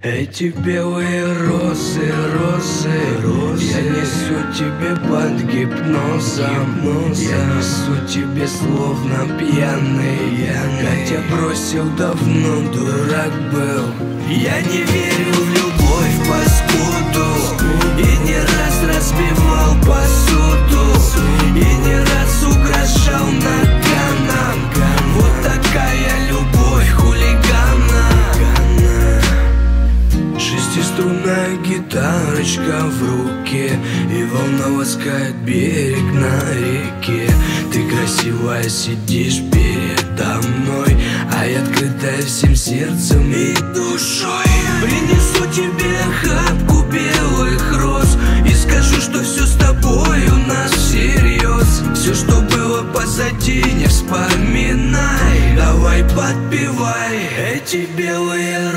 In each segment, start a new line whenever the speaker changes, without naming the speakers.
Эти белые розы, розы, розы. Я несу тебе под гипнозом, гипнозом. Я несу тебе словно пьяный, пьяный Хотя бросил давно, дурак был. Я не верю в любовь, Шестиструнная гитарочка в руке И волна ласкает берег на реке. Ты красивая сидишь передо мной А я открытая всем сердцем и душой. Принесу тебе хапку белых роз И скажу, что все с тобой у нас всерьез Все, что было позади, не вспоминай. Давай подпевай эти белые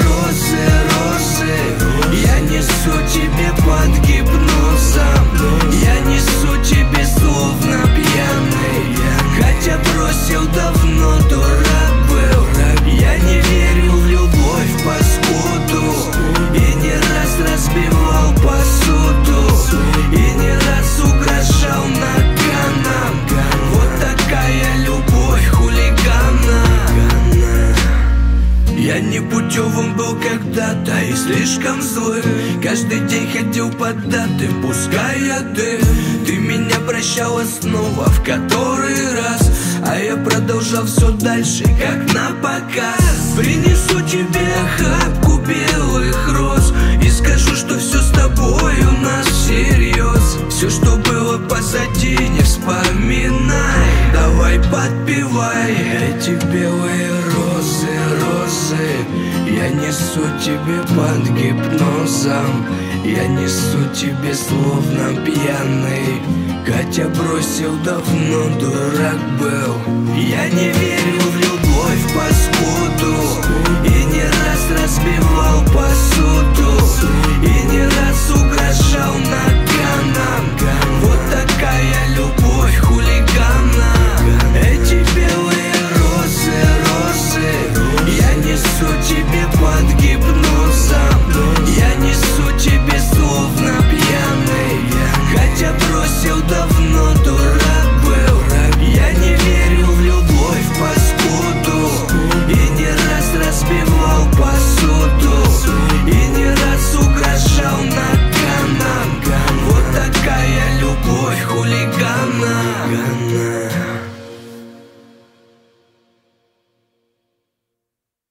был когда-то и слишком злым. Каждый день ходил под даты, пуская дым. Ты меня прощала снова в который раз А я продолжал все дальше, как на показ. Принесу тебе хапку белых роз И скажу, что все с тобой у нас всерьез Все, что было позади, не вспоминай. Давай подпевай эти белые розы Я несу тебе под гипнозом. Я несу тебе словно пьяный. Хотя бросил давно, дурак был. Я не верю mundo